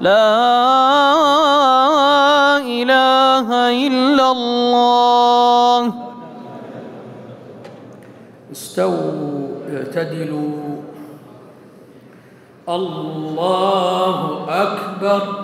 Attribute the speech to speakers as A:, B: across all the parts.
A: لا إله إلا الله.
B: استووا اعتدلوا. الله أكبر.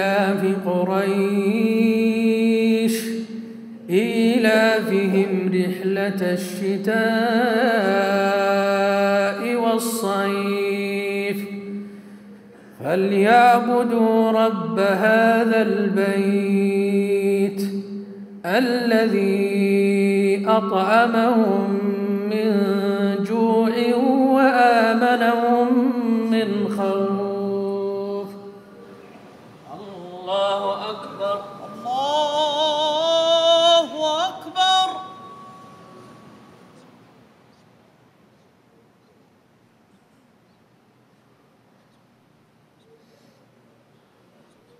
B: إيلاف قريش إيلافهم رحلة الشتاء والصيف. فليعبدوا رب هذا البيت الذي أطعمهم من جوع وآمنهم من خوف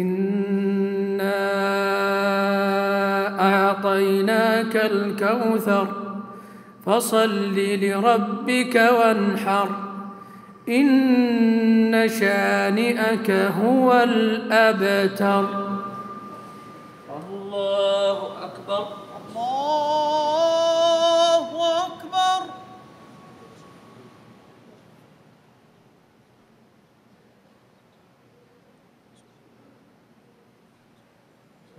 B: إنا أعطيناك الكوثر فصل لربك وانحر إن شانئك هو الأبتر
A: الله أكبر